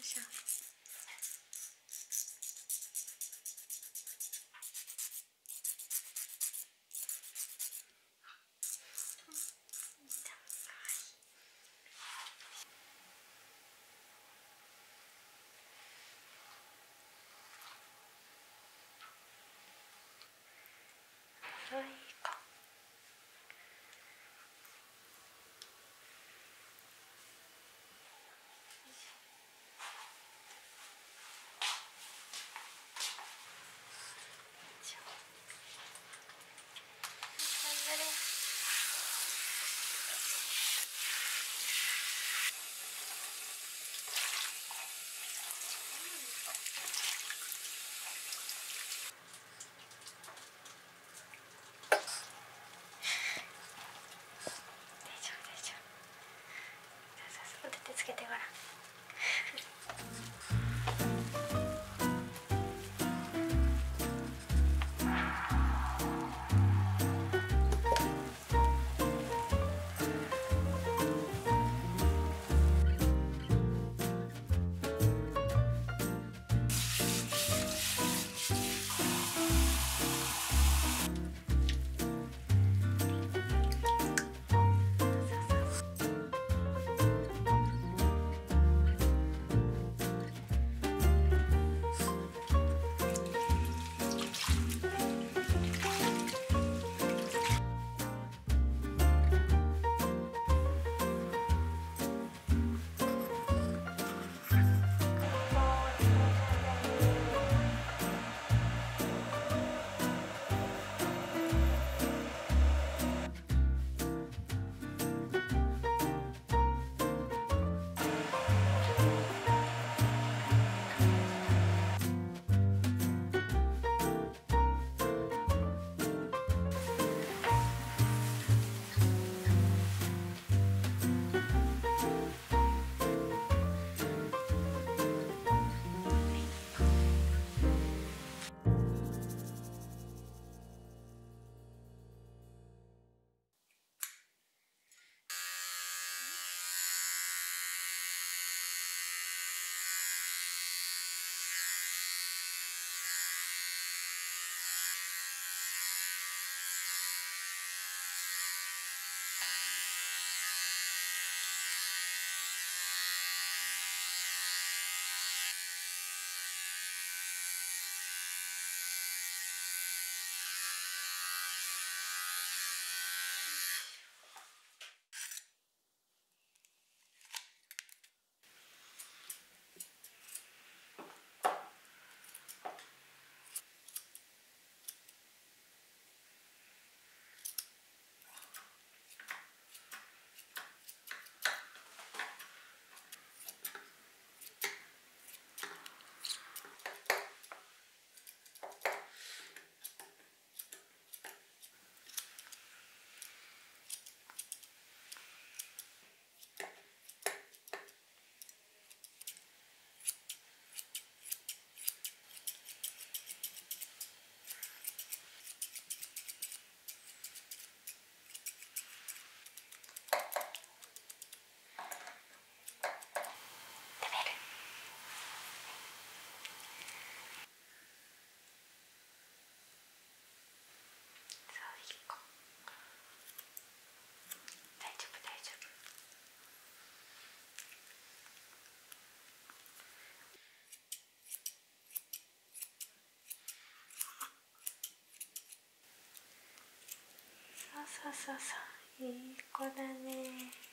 画上。そうそうそう。いい子だね。